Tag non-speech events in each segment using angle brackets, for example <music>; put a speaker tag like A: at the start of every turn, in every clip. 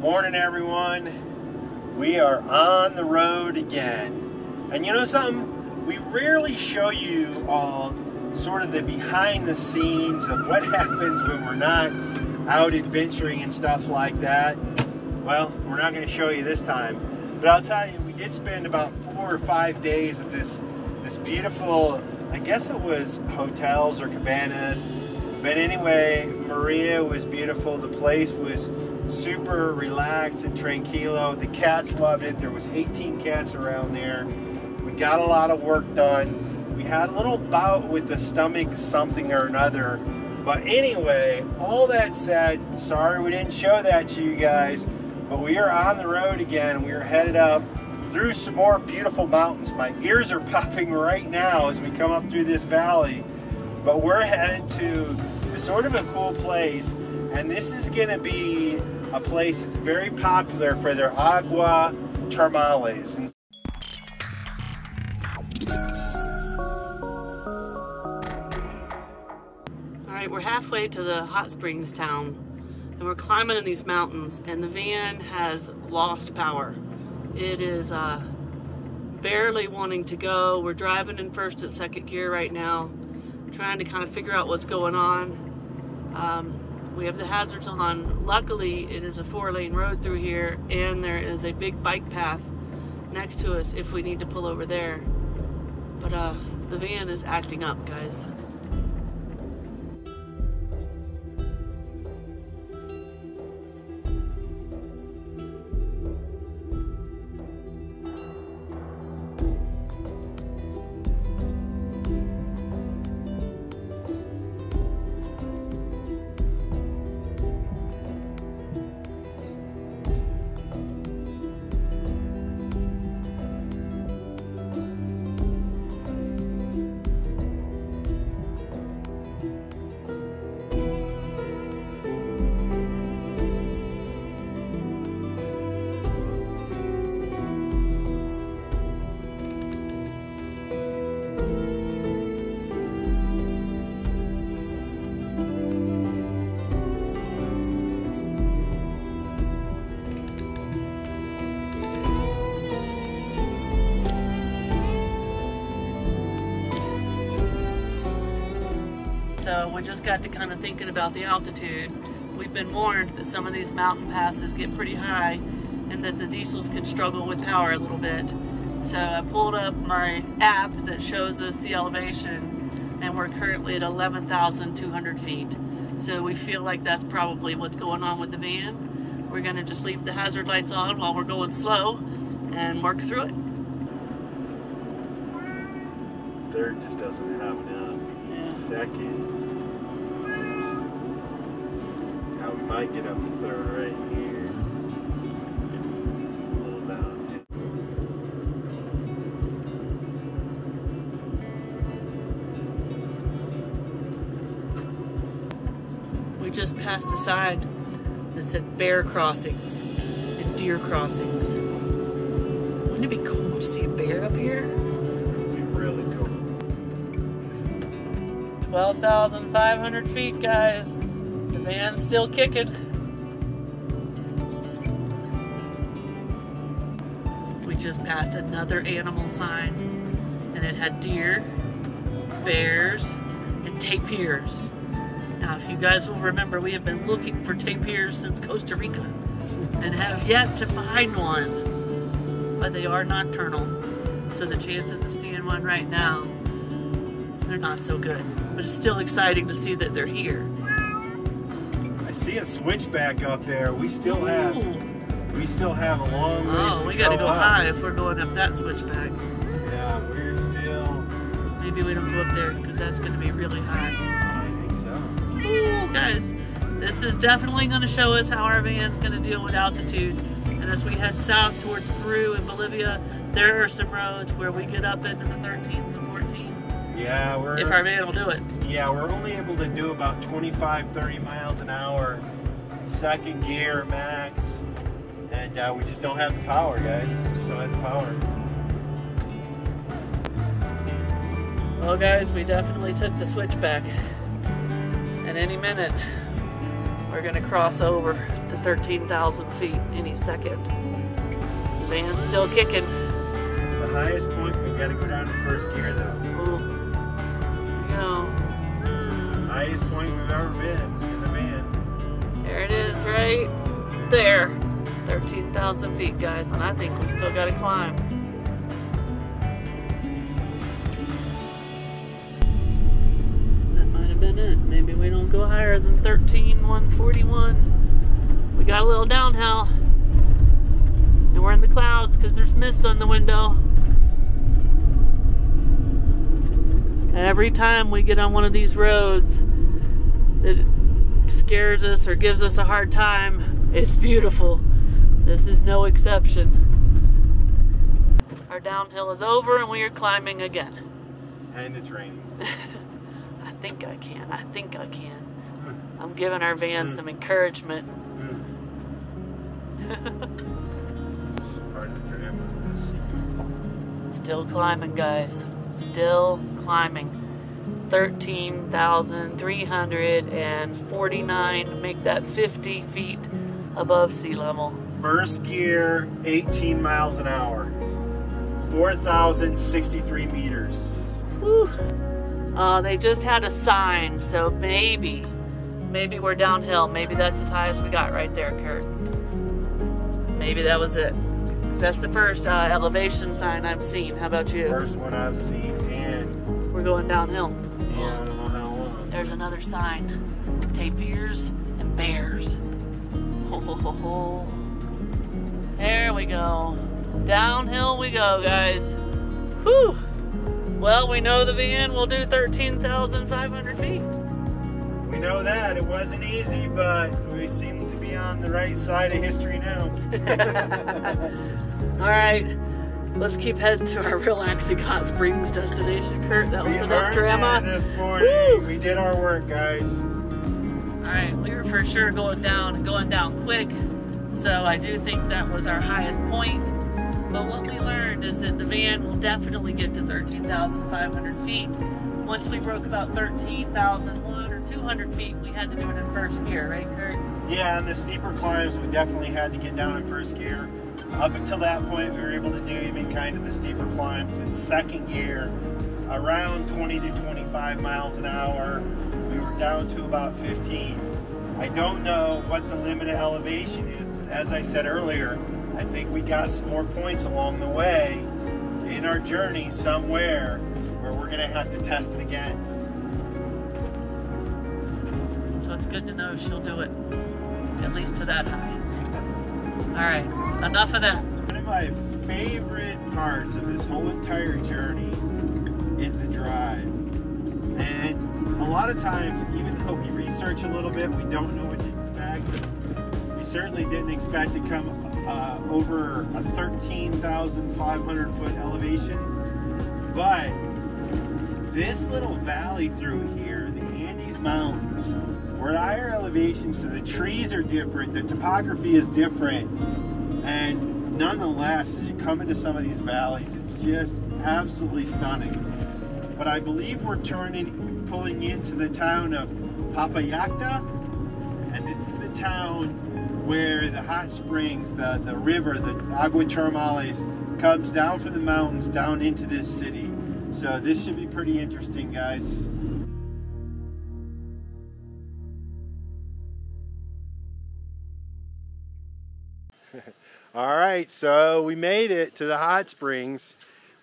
A: Morning, everyone. We are on the road again. And you know something? We rarely show you all sort of the behind the scenes of what <laughs> happens when we're not out adventuring and stuff like that. Well, we're not going to show you this time. But I'll tell you, we did spend about four or five days at this this beautiful, I guess it was hotels or cabanas. But anyway, Maria was beautiful. The place was super relaxed and tranquilo. The cats loved it. There was 18 cats around there. We got a lot of work done. We had a little bout with the stomach something or another. But anyway, all that said, sorry we didn't show that to you guys. But we are on the road again. We are headed up through some more beautiful mountains. My ears are <laughs> popping right now as we come up through this valley. But we're headed to sort of a cool place. And this is going to be a place that's very popular for their agua termales. And
B: All right, we're halfway to the hot springs town and we're climbing in these mountains and the van has lost power. It is uh, barely wanting to go. We're driving in first and second gear right now, trying to kind of figure out what's going on. Um, we have the hazards on. Luckily, it is a four lane road through here and there is a big bike path next to us if we need to pull over there. But uh, the van is acting up, guys. We just got to kind of thinking about the altitude. We've been warned that some of these mountain passes get pretty high and that the diesels can struggle with power a little bit. So I pulled up my app that shows us the elevation and we're currently at 11,200 feet. So we feel like that's probably what's going on with the van. We're gonna just leave the hazard lights on while we're going slow and work through it.
A: third just doesn't have enough. Second. Might get up to third right here. It's a little down.
B: We just passed a sign that said bear crossings and deer crossings. Wouldn't it be cool to see a bear up here?
A: It'd be really cool.
B: 12,500 feet, guys. The van's still kicking. We just passed another animal sign, and it had deer, bears, and tapirs. Now, if you guys will remember, we have been looking for tapirs since Costa Rica and have yet to find one. But they are nocturnal, so the chances of seeing one right now, they're not so good. But it's still exciting to see that they're here.
A: See a switchback up there. We still have
B: Ooh.
A: we still have a long ways
B: Oh,
A: to
B: we gotta go
A: up.
B: high if we're going up that switchback.
A: Yeah, we're still
B: Maybe we don't go up there because that's gonna be really high.
A: I think so.
B: Ooh, guys, this is definitely gonna show us how our van's gonna deal with altitude. And as we head south towards Peru and Bolivia, there are some roads where we get up into the 13s and 14s.
A: Yeah, we're
B: If our van will do it.
A: Yeah, we're only able to do about 25, 30 miles an hour, second gear max, and uh, we just don't have the power, guys. We just don't have the power.
B: Well, guys, we definitely took the switchback. And any minute, we're gonna cross over the 13,000 feet any second. The van's still kicking.
A: The highest point, we gotta go down to first gear though.
B: Ooh. There we go.
A: Highest point we've ever been in the van.
B: There it is, right there. 13,000 feet, guys, and I think we still got to climb. That might have been it. Maybe we don't go higher than 13,141. We got a little downhill. And we're in the clouds because there's mist on the window. Every time we get on one of these roads that scares us or gives us a hard time, it's beautiful. This is no exception. Our downhill is over and we are climbing again.
A: And it's raining. <laughs>
B: I think I can. I think I can. <laughs> I'm giving our van hmm. some encouragement. Hmm. <laughs>
A: This is part of the trip. This sequence.
B: Still climbing, guys. Still climbing. 13,349. Make that 50 feet above sea level.
A: First gear, 18 miles an hour. 4,063 meters.
B: Whew. Uh, they just had a sign, so maybe, maybe we're downhill. Maybe that's as high as we got right there, Curt. Maybe that was it. 'Cause That's the first uh, elevation sign I've seen. How about you?
A: First one I've seen, and
B: We're going downhill.
A: yeah, I don't know how long.
B: There's another sign. Tapirs and bears. Ho, ho, ho, ho. There we go. Downhill we go, guys. Whew. Well, we know the van will do 13,500 feet.
A: We know that. It wasn't easy, but we seem be on the right side of history now. <laughs>
B: All right, let's keep heading to our relaxing hot springs destination. Curt, that was
A: we
B: enough
A: earned
B: drama.
A: it this morning.
B: Woo!
A: We did our work, guys.
B: All right, we were for sure going down and going down quick. So I do think that was our highest point. But what we learned is that the van will definitely get to 13,500 feet. Once we broke about 13,001 or 200 feet, we had to do it in first gear, right, Curt?
A: Yeah, on the steeper climbs, we definitely had to get down in first gear. Up until that point, we were able to do even kind of the steeper climbs in second gear, around 20 to 25 miles an hour. We were down to about 15. I don't know what the limit of elevation is, but as I said earlier, I think we got some more points along the way in our journey somewhere where we're going to have to test it again.
B: So it's good to know she'll do it, at least to that high. All right, enough of that.
A: One of my favorite parts of this whole entire journey is the drive. And a lot of times, even though we research a little bit, we don't know what to expect. We certainly didn't expect to come uh, over a 13,500 foot elevation. But this little valley through here, the Andes Mountains, we're at higher elevations, so the trees are different, the topography is different, and nonetheless, as you come into some of these valleys, it's just absolutely stunning. But I believe we're turning, pulling into the town of Papallacta, and this is the town where the hot springs, the, the river, the agua termales, comes down from the mountains down into this city. So this should be pretty interesting, guys. All right, so we made it to the hot springs.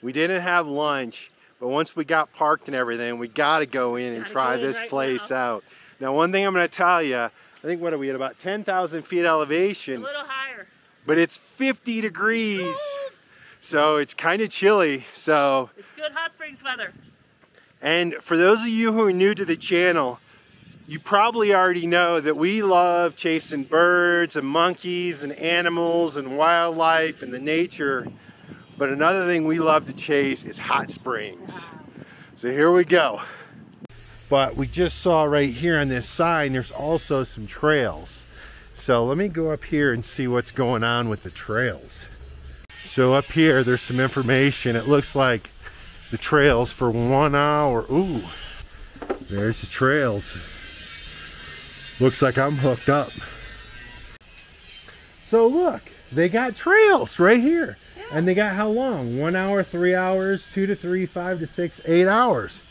A: We didn't have lunch, but once we got parked and everything, we got to go in and
B: Gotta
A: try
B: in
A: this
B: right
A: place
B: now.
A: out. Now, one thing I'm going to tell you, I think what are we at about 10,000 feet elevation?
B: A little higher.
A: but it's 50 degrees, so it's kind of chilly. So,
B: It's good hot springs weather.
A: and for those of you who are new to the channel, you probably already know that we love chasing birds and monkeys and animals and wildlife and the nature. But another thing we love to chase is hot springs. So here we go. But we just saw right here on this sign, there's also some trails. So let me go up here and see what's going on with the trails. So up here, there's some information. It looks like the trails for one hour. Ooh, there's the trails. Looks like I'm hooked up. So look, they got trails right here. And they got how long? One hour, three hours, two to three, five to six, eight hours.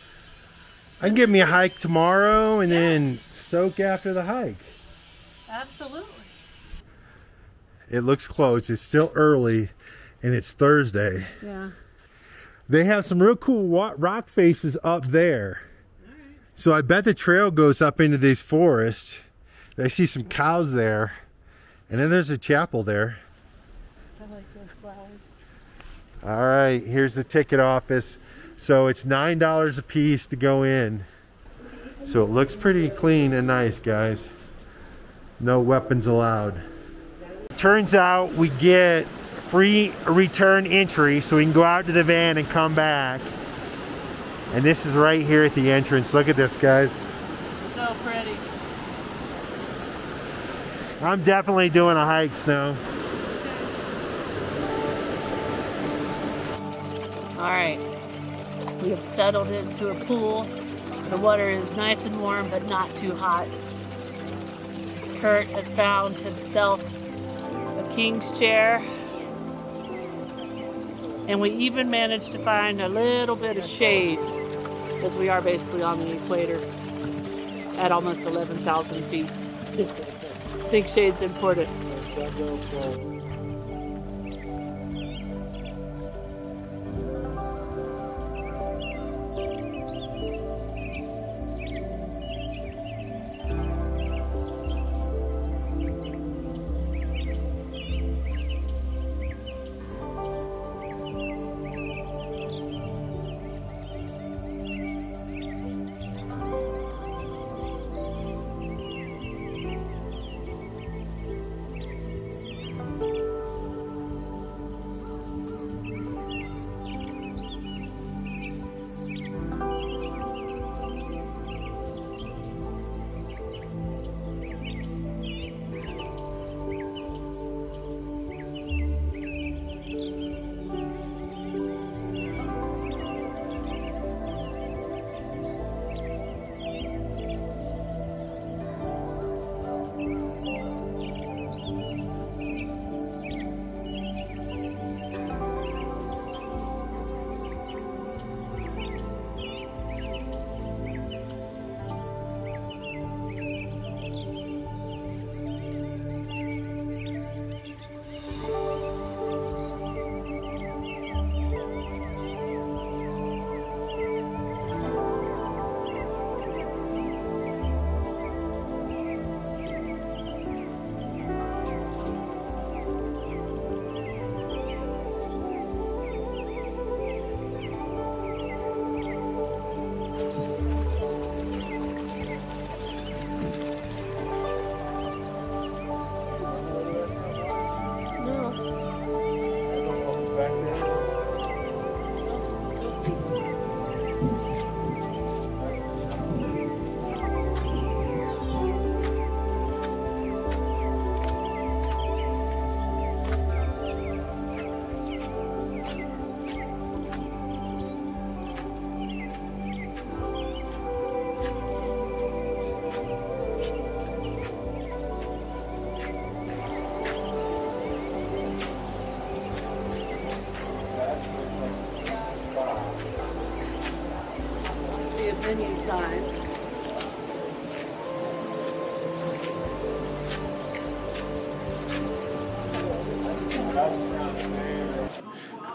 A: I can give me a hike tomorrow and then soak after the hike.
B: Absolutely.
A: It looks closed. It's still early and it's Thursday.
B: Yeah.
A: They have some real cool rock faces up there. So I bet the trail goes up into these forests. I see some cows there. And then there's a chapel there.
B: I like those flowers.
A: All right, here's the ticket office. So it's $9 a piece to go in. So it looks pretty clean and nice, guys. No weapons allowed. Turns out we get free return entry so we can go out to the van and come back. And this is right here at the entrance. Look at this, guys.
B: So pretty.
A: I'm definitely doing a hike, Snow.
B: All right. We have settled into a pool. The water is nice and warm, but not too hot. Curt has found himself a king's chair. And we even managed to find a little bit of shade because we are basically on the equator at almost 11,000 feet. I think shade's important.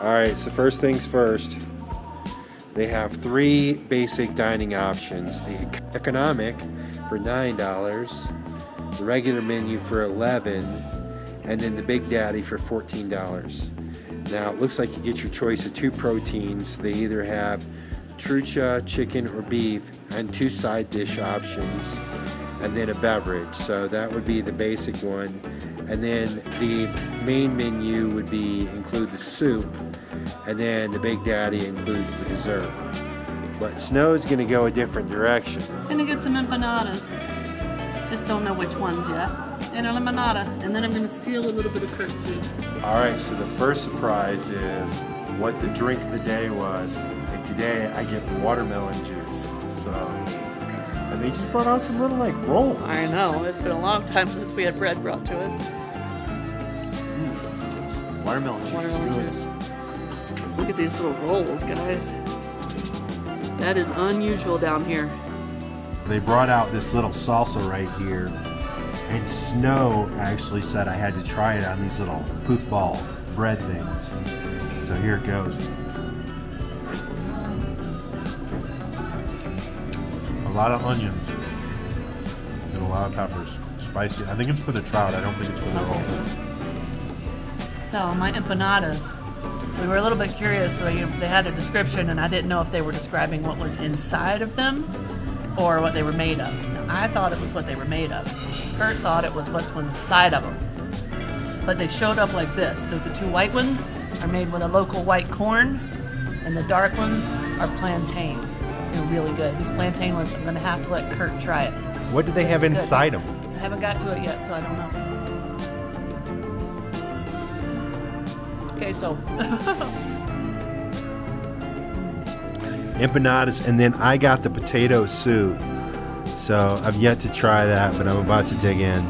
A: All right, so first things first. They have three basic dining options. The economic for $9, the regular menu for 11, and then the Big Daddy for $14. Now, it looks like you get your choice of two proteins. They either have trucha, chicken, or beef, and two side dish options, and then a beverage. So that would be the basic one. And then the main menu would be include the soup, and then the Big Daddy includes the dessert. But Snow's gonna go a different direction.
B: Gonna get some empanadas. Just don't know which ones yet. And a limonada. And then I'm gonna steal a little bit of Curt's food.
A: All right, so the first surprise is what the drink of the day was. Today I get watermelon juice. So, and they just brought out some little like rolls.
B: I know, it's been a long time since we had bread brought to us.
A: Mm, watermelon juice
B: Watermelon
A: good.
B: juice. Look at these little rolls, guys. That is unusual down here.
A: They brought out this little salsa right here, and Snow actually said I had to try it on these little poof ball bread things. So here it goes. A lot of onions and a lot of peppers. Spicy. I think it's for the trout. I don't think it's for the rolls.
B: So my empanadas, we were a little bit curious. So you, they had a description, and I didn't know if they were describing what was inside of them or what they were made of. Now, I thought it was what they were made of. Curt thought it was what's inside of them. But they showed up like this. So the two white ones are made with a local white corn, and the dark ones are plantain. They're really good. These plantain ones, I'm gonna have to let Curt try it.
A: What do they have
B: Good.
A: inside them?
B: I haven't got to it yet, so I don't know. Okay, so <laughs>
A: empanadas, and then I got the potato soup. So I've yet to try that, but I'm about to dig in.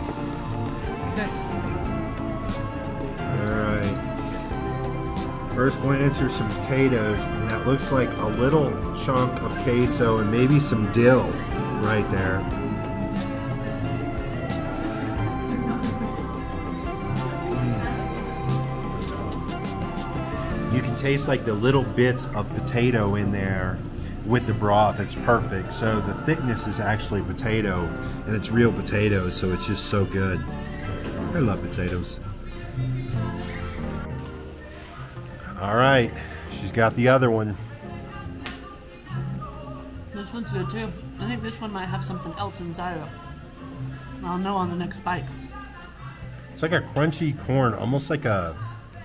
A: First glance, there's some potatoes, and that looks like a little chunk of queso and maybe some dill right there. Mm. You can taste like the little bits of potato in there with the broth. It's perfect. So the thickness is actually potato, and it's real potatoes, so it's just so good. I love potatoes. All right, she's got the other one.
B: this one's good too. I think this one might have something else inside of it. I'll know on the next bite.
A: It's like a crunchy corn, almost like a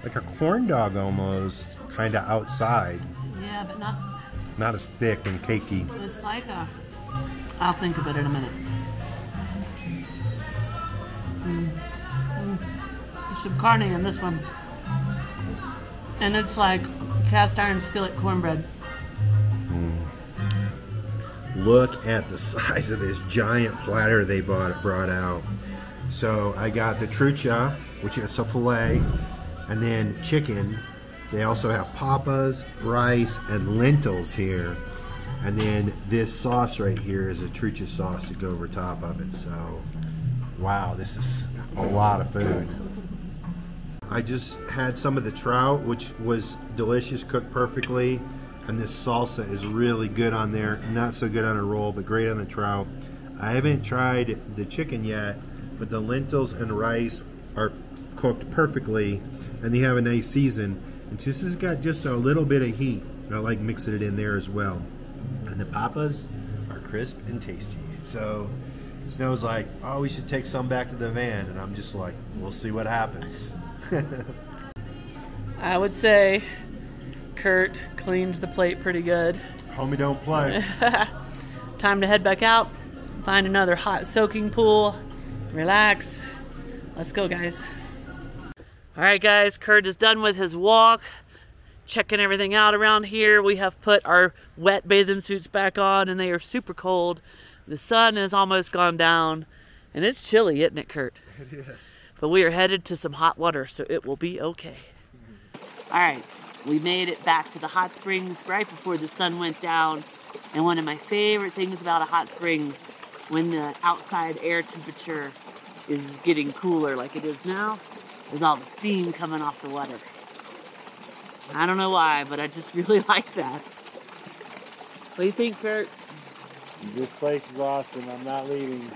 A: like a corn dog almost, kind of outside,
B: Yeah, but not.
A: not as thick and cakey.
B: It's like a. I'll think of it in a minute. Mm. Mm. There's some carne in this one. And it's like cast iron skillet cornbread. Hmm.
A: Look at the <laughs> size of this giant platter they bought, brought out. So I got the trucha, which is a fillet, and then chicken. They also have papas, rice, and lentils here. And then this sauce right here is a trucha sauce to go over top of it. So, wow, this is a lot of food. I just had some of the trout, which was delicious, cooked perfectly. And this salsa is really good on there. Not so good on a roll, but great on the trout. I haven't tried the chicken yet, but the lentils and rice are cooked perfectly, and they have a nice season. And this has got just a little bit of heat. I like mixing it in there as well. And the papas are crisp and tasty. So Snow's like, oh, we should take some back to the van. And I'm just like, we'll see what happens. <laughs>
B: I would say Curt cleaned the plate pretty good.
A: Homie, don't play. <laughs>
B: Time to head back out, find another hot soaking pool, relax. Let's go, guys. All right, guys, Curt is done with his walk, checking everything out around here. We have put our wet bathing suits back on, and they are super cold. The sun has almost gone down, and it's chilly, isn't it, Curt?
A: it is.
B: But we are headed to some hot water, so it will be okay. All right, we made it back to the hot springs right before the sun went down. And one of my favorite things about a hot springs, when the outside air temperature is getting cooler like it is now, is all the steam coming off the water. I don't know why, but I just <laughs> really like that. What do you think, Curt?
C: This place is awesome. I'm not leaving.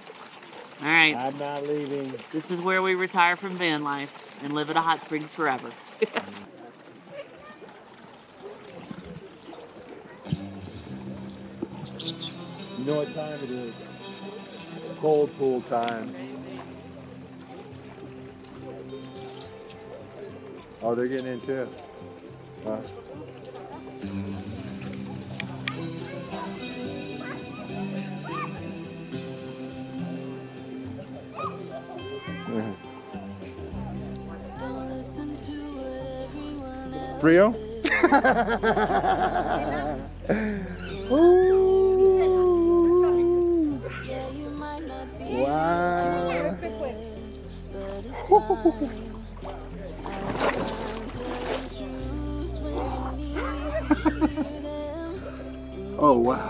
B: All right,
C: I'm not leaving.
B: this is where we retire from van life and live at a hot springs forever. <laughs>
C: You know what time it is? Cold pool time. Oh, they're getting in too. Huh? Rio? wow.
A: oh, wow.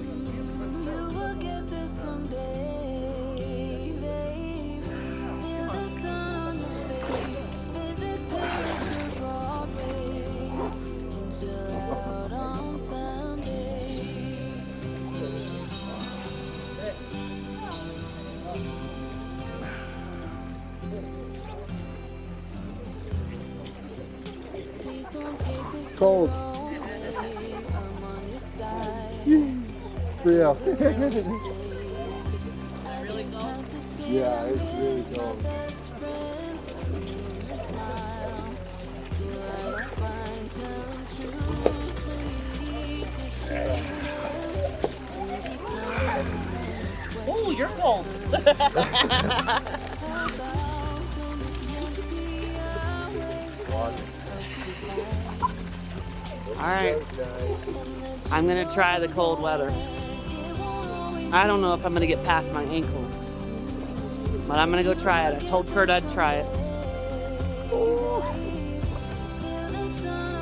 A: Real. <laughs> yeah, it's really cold.
B: Oh, you're cold. <laughs> All right, I'm gonna try the cold weather. I don't know if I'm gonna get past my ankles, but I'm gonna go try it. I told Curt I'd try it.
D: Stop,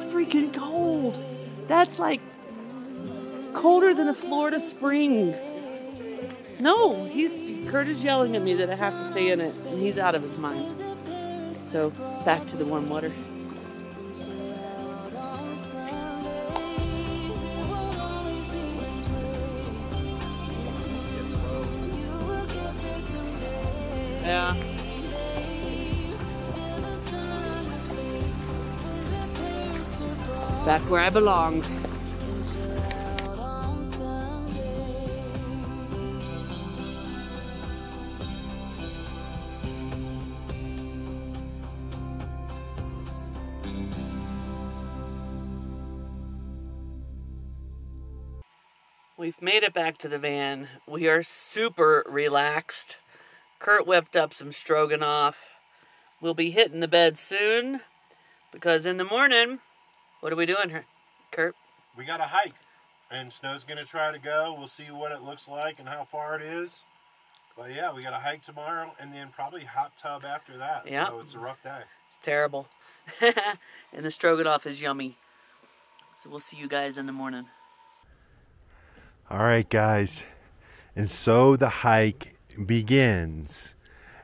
B: That's freaking cold. That's like colder than a Florida spring. No, he's Curt is yelling at me that I have to stay in it, and he's out of his mind. So back to the warm water. Yeah. Back where I belong. We've made it back to the van. We are super relaxed. Curt whipped up some stroganoff. We'll be hitting the bed soon because in the morning, what are we doing here, Curt?
A: We got a hike, and Snow's gonna try to go. We'll see what it looks like and how far it is. But yeah, we got a hike tomorrow, and then probably hot tub after that.
B: Yep.
A: So it's a rough day.
B: It's terrible. <laughs> and the stroganoff is yummy. So we'll see you guys in the morning.
A: All right, guys. And so the hike begins.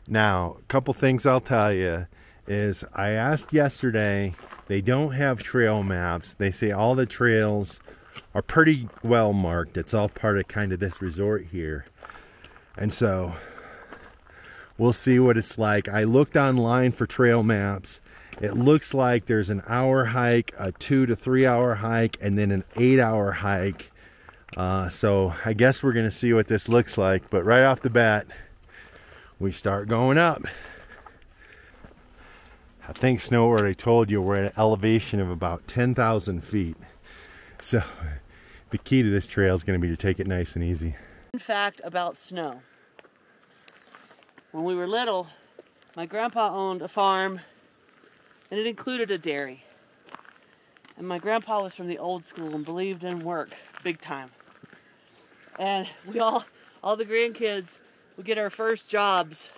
A: Now, a couple things I'll tell you is I asked yesterday, they don't have trail maps. They say all the trails are pretty well marked. It's all part of kind of this resort here. And so we'll see what it's like. I looked online for trail maps. It looks like there's an hour hike, a two to three hour hike, and then an eight hour hike. Uh, so I guess we're gonna see what this looks like. But right off the bat, we start going up. I think Snow already told you we're at an elevation of about 10,000 feet. So the key to this trail is gonna be to take it nice and easy.
B: Fun fact about snow. When we were little, my grandpa owned a farm and it included a dairy. And my grandpa was from the old school and believed in work big time. And we all, all the grandkids, would get our first jobs,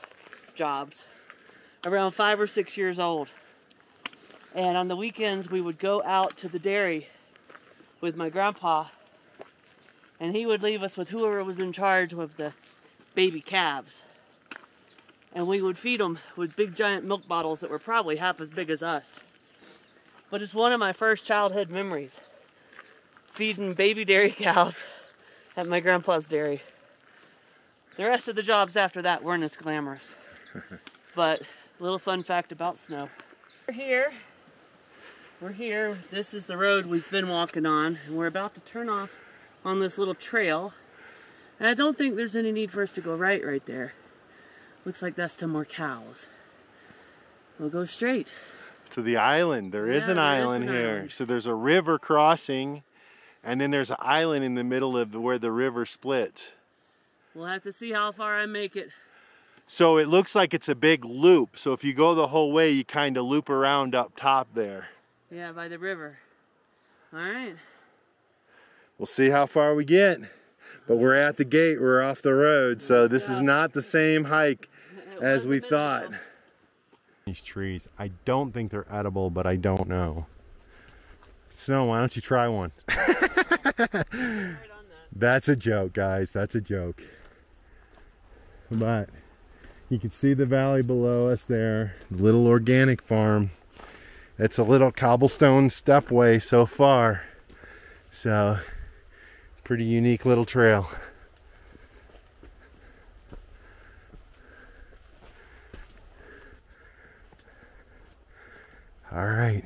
B: jobs, around five or six years old. And on the weekends, we would go out to the dairy with my grandpa and he would leave us with whoever was in charge of the baby calves. And we would feed them with big giant milk bottles that were probably half as big as us. But it's one of my first childhood memories feeding baby dairy <laughs> cows at my grandpa's dairy. The rest of the jobs after that weren't as glamorous. <laughs> but little fun fact about snow. We're here. We're here. This is the road we've been walking on, and we're about to turn off on this little trail. And I don't think there's any need for us to go right right there. Looks like that's to more cows. We'll go straight.
A: To the island. There is
B: Yeah,
A: an
B: there is
A: island
B: an
A: here.
B: island.
A: So there's a river crossing, and then there's an island in the middle of where the river splits.
B: We'll have to see how far I make it.
A: So it looks like it's a big loop. So if you go the whole way, you kind of loop around up top there.
B: Yeah, by the river. All right.
A: We'll see how far we get. But we're at the gate, we're off the road, so this is not the same hike <laughs> as we thought. These trees, I don't think they're edible, but I don't know. Snow, why don't you try one? <laughs>
B: Right on that.
A: That's a joke, guys. That's a joke. But you can see the valley below us there, the little organic farm. It's a little cobblestone stepway so far. So, pretty unique little trail. All right.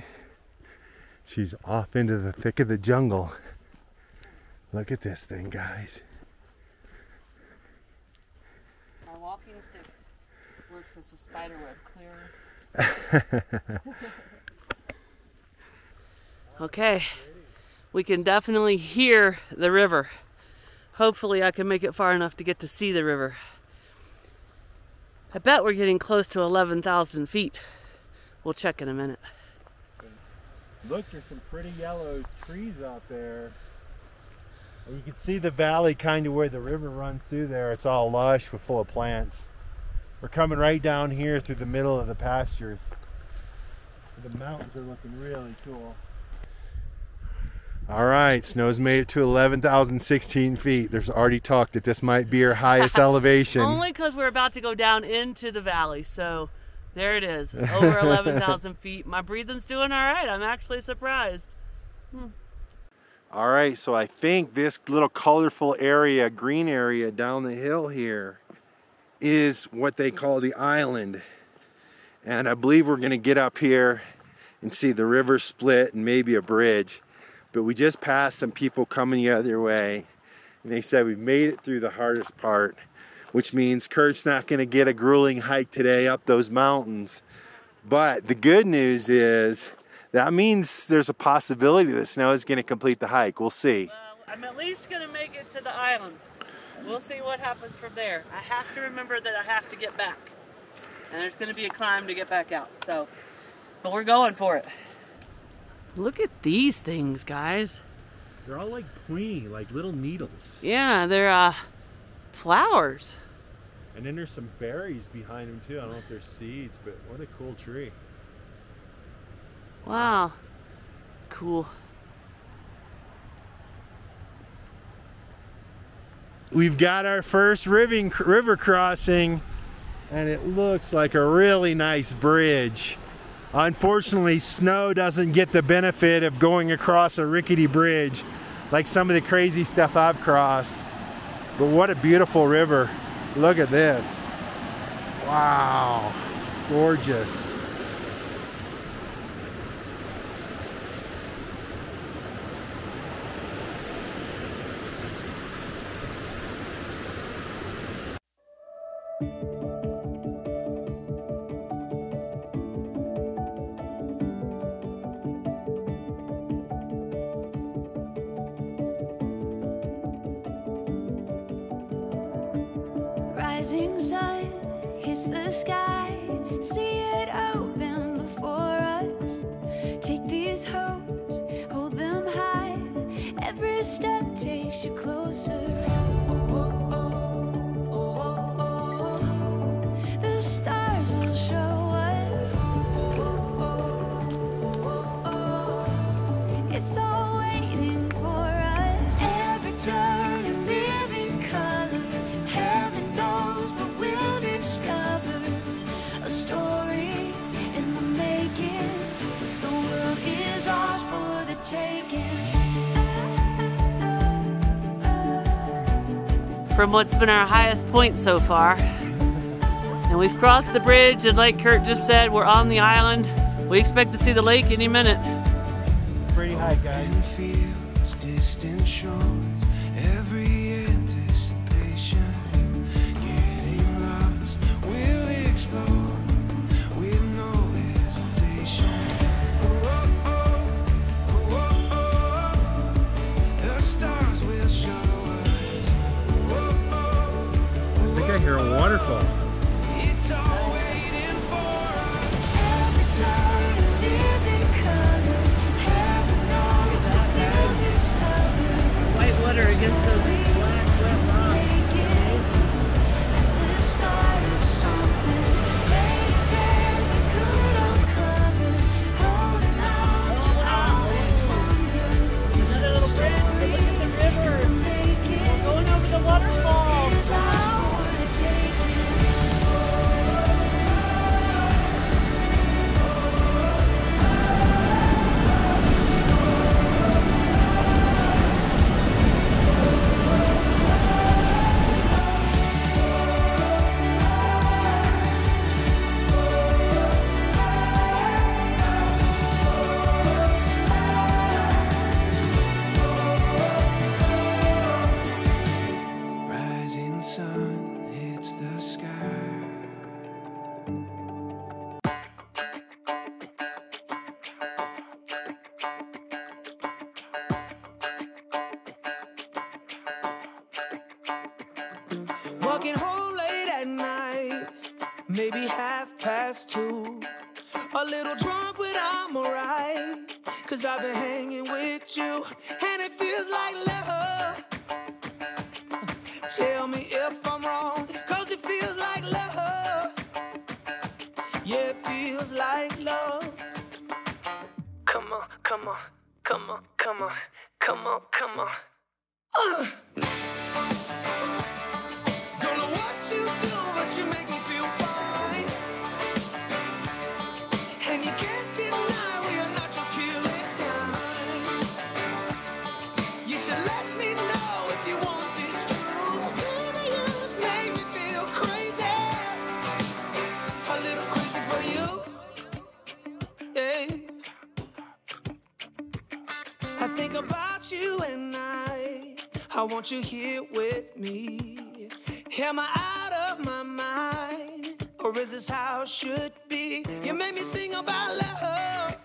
A: She's off into the thick of the jungle. Look at this thing, guys.
B: My walking stick works as a spider web clear. <laughs> okay, we can definitely hear the river. Hopefully, I can make it far enough to get to see the river. I bet we're getting close to 11,000 feet. We'll check in a minute.
A: Look, there's some pretty yellow trees out there. You can see the valley kind of where the river runs through there. It's all lush with full of plants. We're coming right down here through the middle of the pastures. The mountains are looking really cool. All right, Snow's made it to 11,016 feet. There's already talk that this might be our highest <laughs> elevation.
B: Only because we're about to go down into the valley. So there it is, over <laughs> 11,000 feet. My breathing's doing all right. I'm actually surprised. Hmm.
A: All right, so I think this little colorful area, green area down the hill here is what they call the island. And I believe we're gonna get up here and see the river split and maybe a bridge. But we just passed some people coming the other way and they said we've made it through the hardest part, which means Curt's not gonna get a grueling hike today up those mountains. But the good news is that means there's a possibility that Snow is going to complete the hike. We'll see.
B: I'm at least gonna make it to the island. We'll see what happens from there. I have to remember that I have to get back. And there's gonna be a climb to get back out. So, but we're going for it. Look at these things, guys.
A: They're all like pointy, like little needles.
B: Yeah, they're uh flowers.
A: And then there's some berries behind them too. I don't know if they're seeds, but what a cool tree.
B: Wow. Cool.
A: We've got our first river crossing, and it looks like a really nice bridge. Unfortunately, snow doesn't get the benefit of going across a rickety bridge like some of the crazy stuff I've crossed. But what a beautiful river. Look at this. Wow. Gorgeous.
D: Step takes you closer.
B: from what's been our highest point so far. And we've crossed the bridge and like Curt just said, we're on the island. We expect to see the lake any minute.
A: Pretty high, guys.
E: maybe half past two. A little drunk, but I'm alright. Cause I've been hanging with you, and it feels like love. Tell me if I'm. melody. You make me sing about love.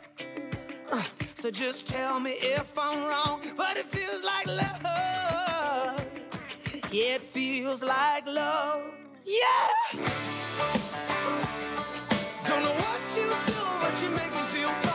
E: Uh, so just tell me if I'm wrong, but it feels like love. Yeah, it feels like love. Yeah! Don't know what you do, but you make me feel free.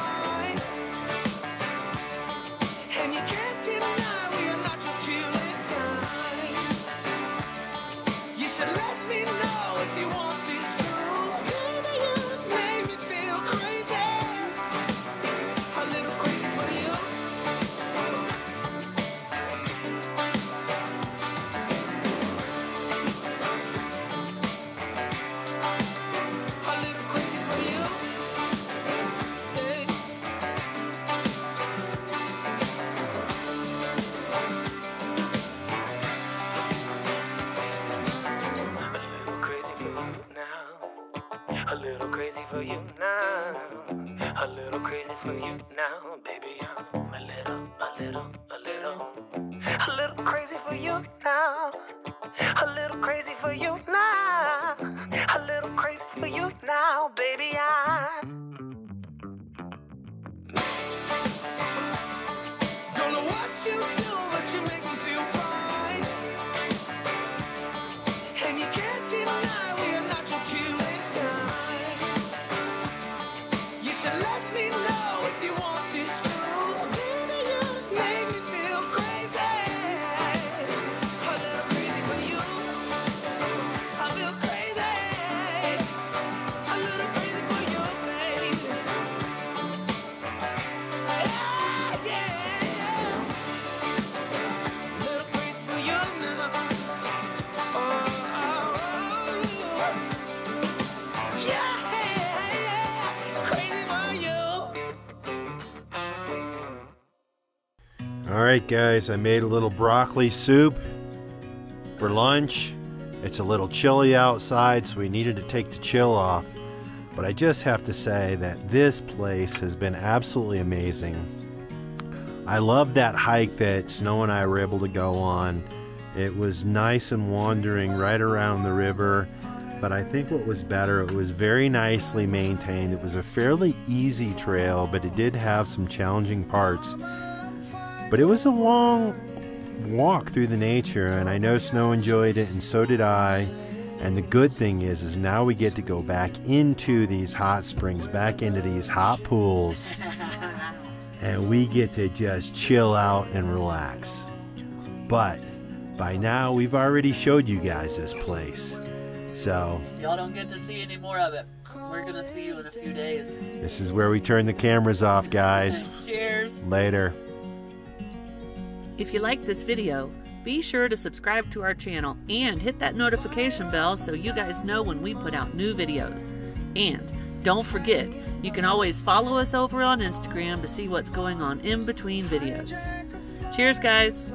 E: down, baby. I'm a little, a little, a little, a little crazy for you now. A little crazy
A: Alright guys, I made a little broccoli soup for lunch. It's a little chilly outside, so we needed to take the chill off. But I just have to say that this place has been absolutely amazing. I love that hike that Snow and I were able to go on. It was nice and wandering right around the river, but I think what was better, it was very nicely maintained. It was a fairly easy trail, but it did have some challenging parts. But it was a long walk through the nature, and I know Snow enjoyed it, and so did I. And the good thing is, is now we get to go back into these hot springs, back into these hot pools, <laughs> and we get to just chill out and relax. But by now, we've already showed you guys this place. So,
F: Y'all don't get to see any more of it. We're gonna see you in a few days.
A: this is where we turn the cameras off, guys. <laughs>
F: Cheers.
A: Later.
B: If you like this video, be sure to subscribe to our channel and hit that notification bell so you guys know when we put out new videos. And don't forget, you can always follow us over on Instagram to see what's going on in between videos. Cheers, guys!